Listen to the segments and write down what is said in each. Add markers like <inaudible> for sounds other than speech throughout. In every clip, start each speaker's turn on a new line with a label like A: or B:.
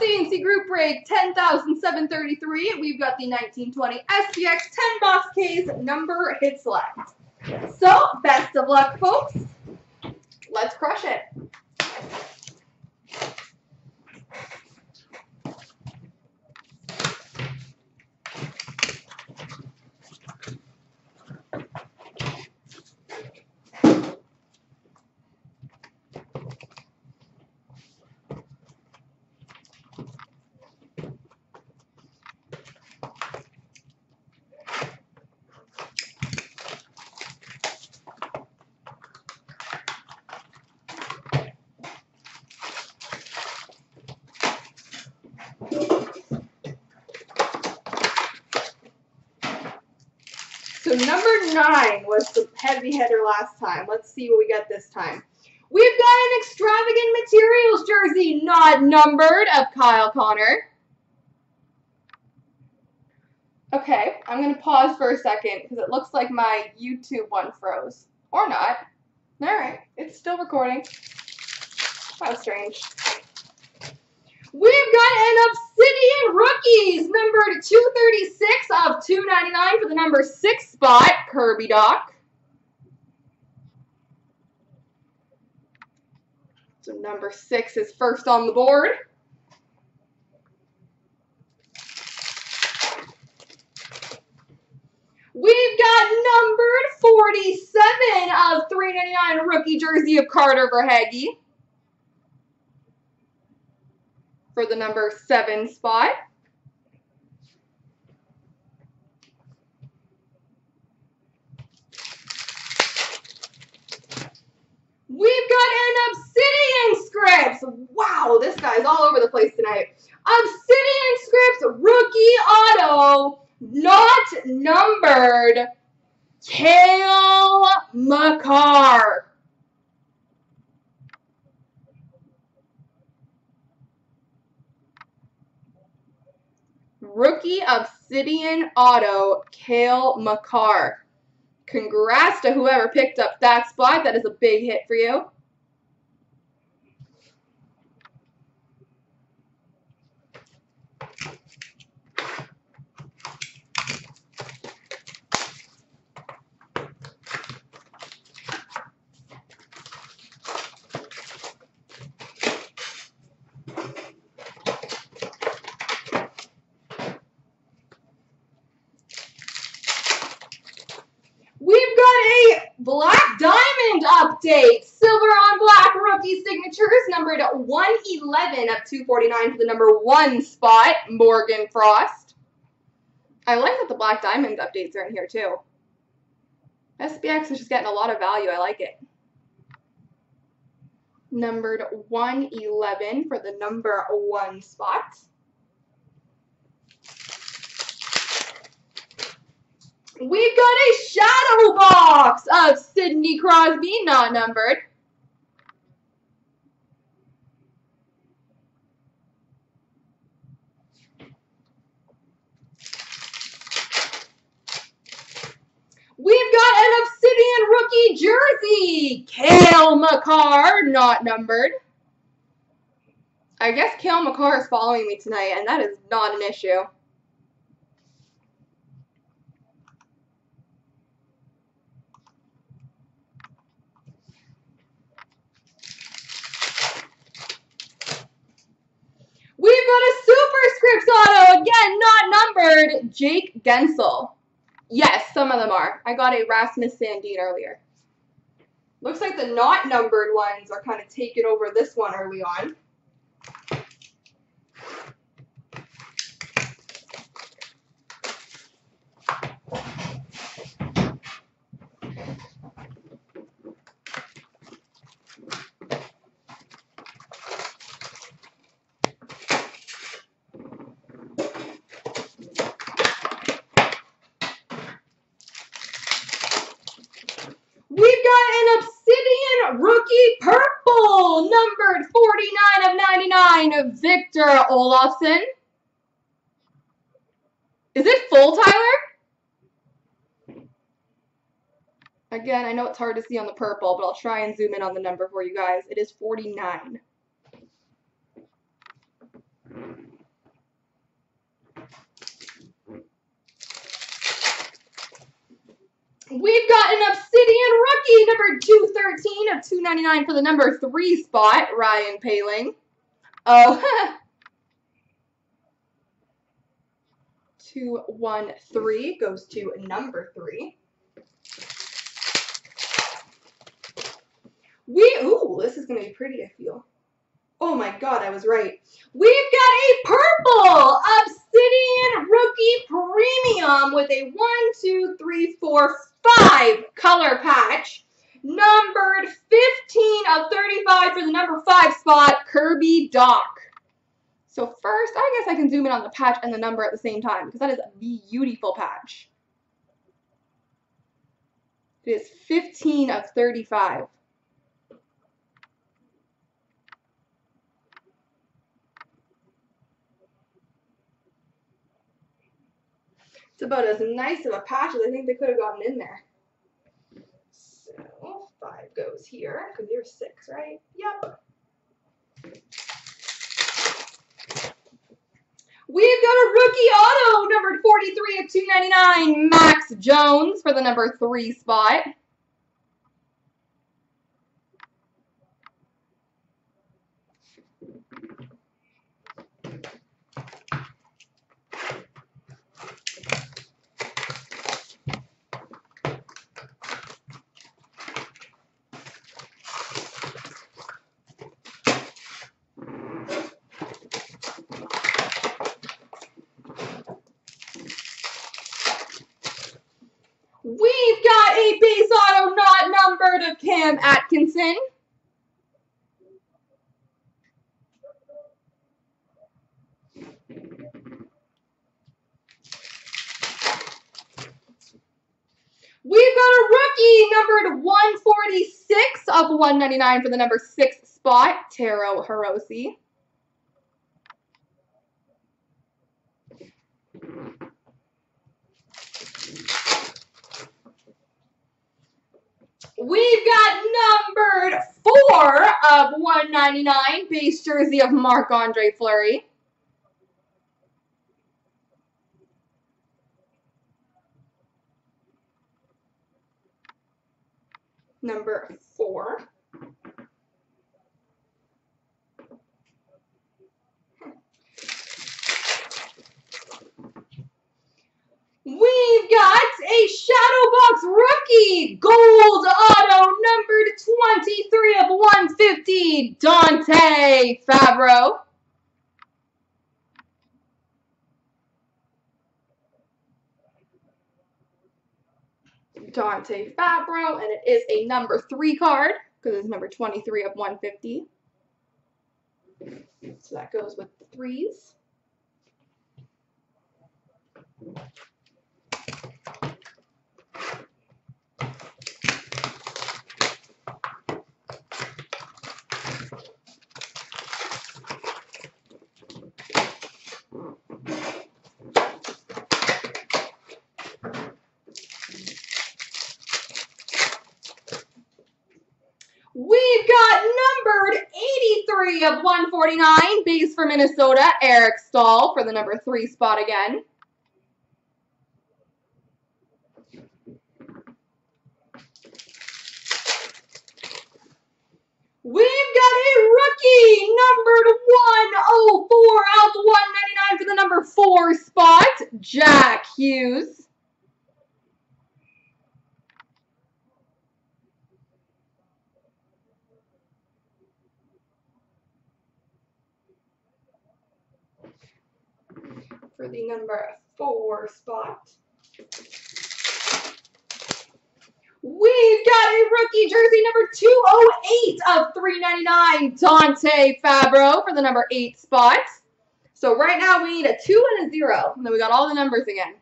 A: CNC group break 10,733. We've got the 1920 SPX 10 box case number hit select. So, best of luck, folks. Let's crush it. So number nine was the heavy hitter last time. Let's see what we got this time. We've got an extravagant materials jersey, not numbered, of Kyle Connor. Okay, I'm going to pause for a second because it looks like my YouTube one froze. Or not. Alright, it's still recording. How strange. We've got an Obsidian Rookies, numbered 236 of 299 for the number 6 spot, Kirby Dach. So number 6 is first on the board. We've got numbered 47 of 399 rookie jersey of Carter Verhaeghe. For the number 7 spot. We've got an Obsidian Scripts. Wow, this guy's all over the place tonight. Obsidian Scripts rookie auto, not numbered. Cale Rookie Obsidian Auto, Cale Makar. Congrats to whoever picked up that spot. That is a big hit for you. We've got a Black Diamond update. Silver on black rookie signatures numbered 111 of 249 for the number one spot, Morgan Frost. I like that the Black Diamond updates are in here too. SPX is just getting a lot of value. I like it. Numbered 111 for the number one spot. We've got a shadow box of Sidney Crosby, not numbered. We've got an Obsidian rookie jersey, Cale Makar, not numbered. I guess Cale Makar is following me tonight, and that is not an issue. We've got a Superscripts auto, again, not numbered, Jake Guentzel. Yes, some of them are. I got a Rasmus Sandin earlier. Looks like the not numbered ones are kind of taking over this one early on. We've got an Obsidian Rookie Purple, numbered 49 of 99, Victor Olofsson. Is it full, Tyler? Again, I know it's hard to see on the purple, but I'll try and zoom in on the number for you guys. It is 49. We've got an Obsidian rookie, number 213 of 299 for the number three spot, Ryan Poehling. Oh, <laughs> 213 goes to number three. We, ooh, this is going to be pretty, I feel. Oh my god, I was right. We've got a purple Obsidian Rookie Premium with a one, two, three, four, five color patch. Numbered 15 of 35 for the number five spot, Kirby Dach. So first, I guess I can zoom in on the patch and the number at the same time because that is a beautiful patch. It is 15 of 35. It's about as nice of a patch as I think they could have gotten in there. So five goes here because you're six, right? Yep. We've got a rookie auto, numbered 43 of 299, Max Jones for the number three spot. We've got a base auto not Atkinson. We've got a rookie numbered 146 of 199 for the number six spot, Taro Hirose. We've got numbered four of 199 base jersey of Marc Andre Fleury. Number four. We've got a Shadowbox rookie gold auto numbered 23 of 150, Dante Fabbro. Dante Fabbro, and it is a number three card because it's number 23 of 150. So that goes with the threes. We've got numbered 83 of 149, base for Minnesota, Eric Staal for the number three spot again. We've got a rookie numbered 104 out of 199 for the number four spot, Jack Hughes. For the number four spot. We've got a rookie jersey number 208 of 399, Dante Fabbro for the number eight spot. So right now we need a two and a zero. And then we got all the numbers again.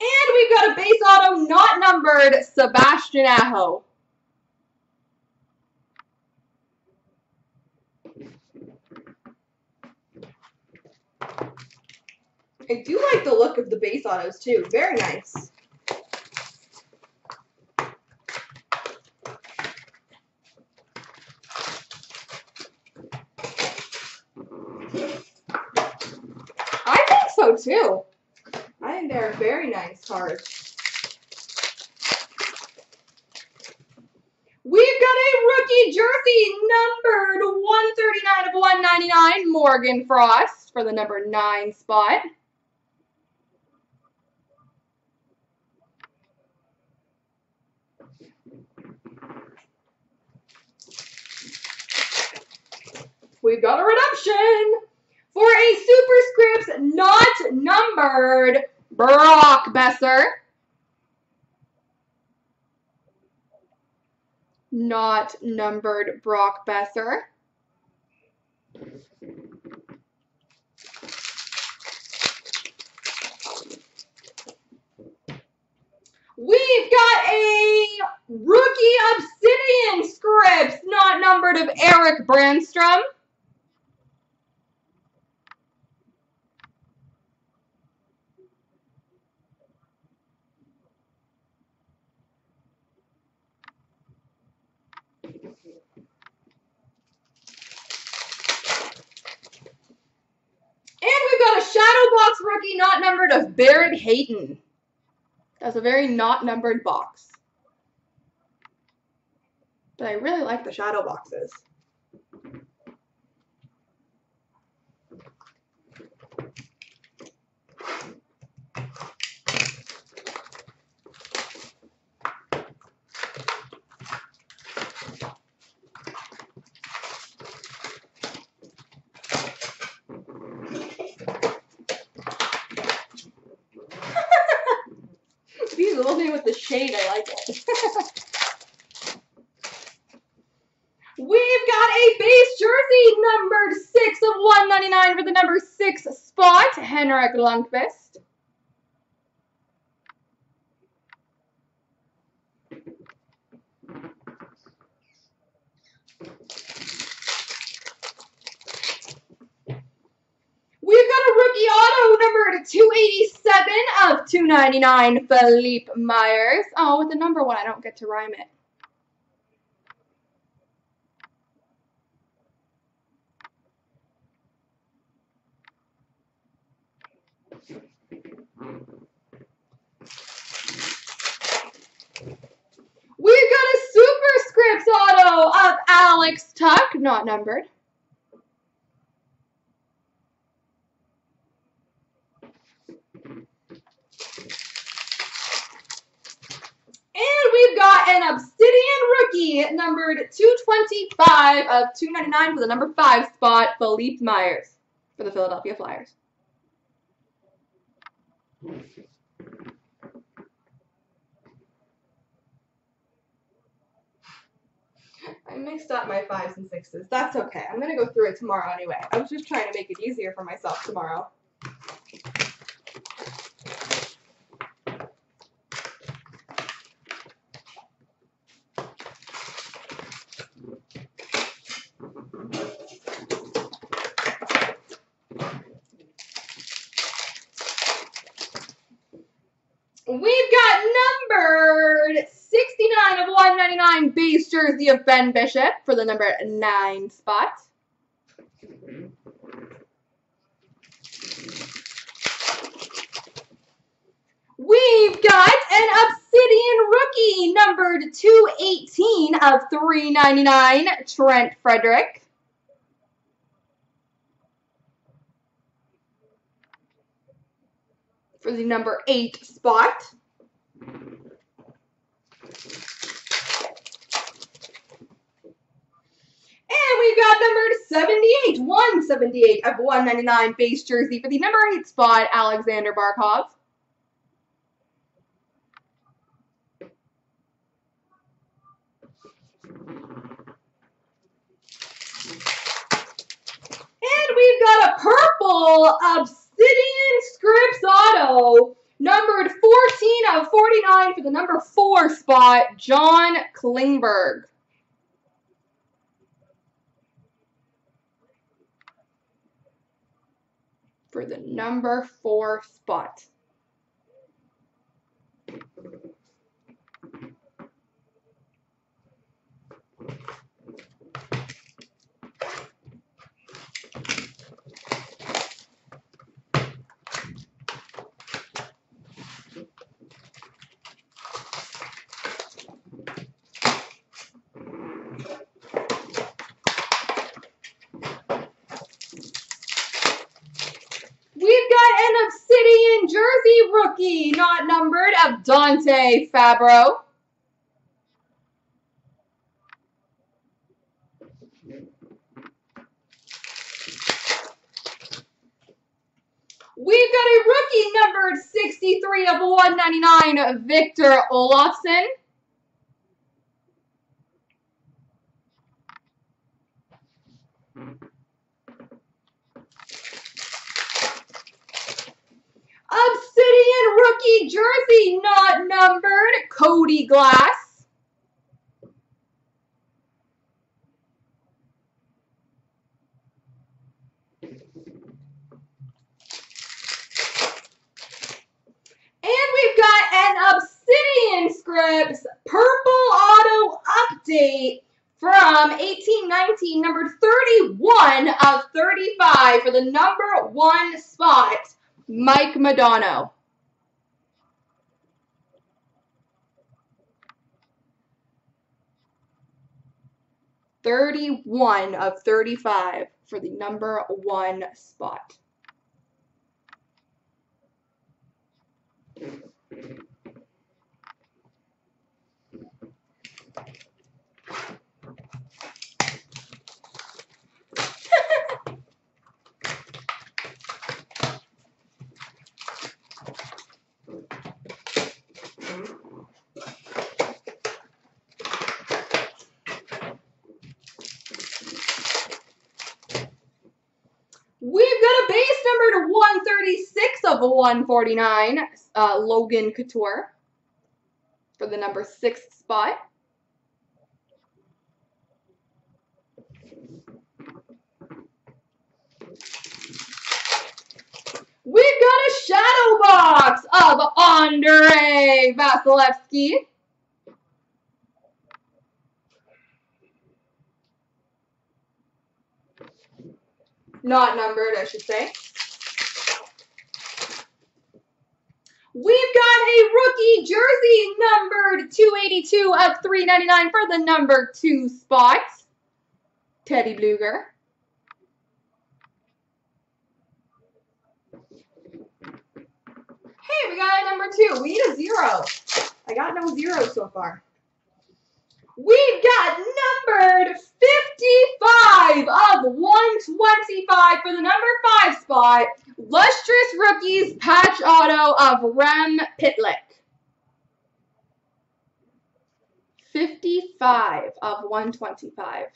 A: And we've got a base auto not numbered, Sebastian Aho. I do like the look of the base autos too. Very nice. I think so too. I think they're very nice cards. We've got a rookie jersey numbered 139 of 199, Morgan Frost for the number 9 spot. We've got a redemption for a superscripts not numbered Brock Boeser. Not numbered Brock Boeser. We've got a rookie Obsidian scripts, not numbered of Erik Brannstrom. And we've got a Shadow Box rookie not numbered of Barrett Hayton. That's a very not numbered box. But I really like the shadow boxes. These little me with the shade, I like it. We've got a base jersey numbered 6 of 199 for the number 6 spot, Henrik Lundqvist. We've got a rookie auto numbered 287 of 299, Philippe Myers. Oh, with the number one, I don't get to rhyme it. We've got a superscripts auto of Alex Tuch, not numbered. And we've got an Obsidian rookie numbered 225 of 299 for the number 5 spot, Philippe Myers for the Philadelphia Flyers. I mixed up my fives and sixes. That's okay. I'm going to go through it tomorrow anyway. I was just trying to make it easier for myself tomorrow. We've got numbered 69 of 199 base jersey of Ben Bishop for the number 9 spot. We've got an Obsidian rookie numbered 218 of 399 Trent Frederic. For the number 8 spot. And we've got numbered 78, 178 of 199 base jersey for the number 8 spot, Aleksander Barkov. And we've got a purple Obsidian Scripts Auto, numbered 14 of 49 for the number 4 spot, John Klingberg. For the number 4 spot. Rookie, not numbered, of Dante Fabbro. We've got a rookie numbered 63 of 199, Victor Olofsson. rookie jersey not numbered, Cody Glass. scripts purple auto update from 1819 number 31 of 35 for the number one spot mike madonna 31 of 35 for the number one spot. 36 of 149, uh, Logan Couture for the number six spot. We've got a shadow box of Andrei Vasilevskiy. Not numbered, I should say. We've got a rookie jersey numbered 282 of 399 for the number two spot. Teddy Blueger. Hey, we got a number two. We need a zero. I got no zero so far. We've got numbered 55 of 125 for the number five spot. Lustrous Rookies patch auto of Rem Pitlick. 55 of 125.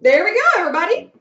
A: There we go, everybody.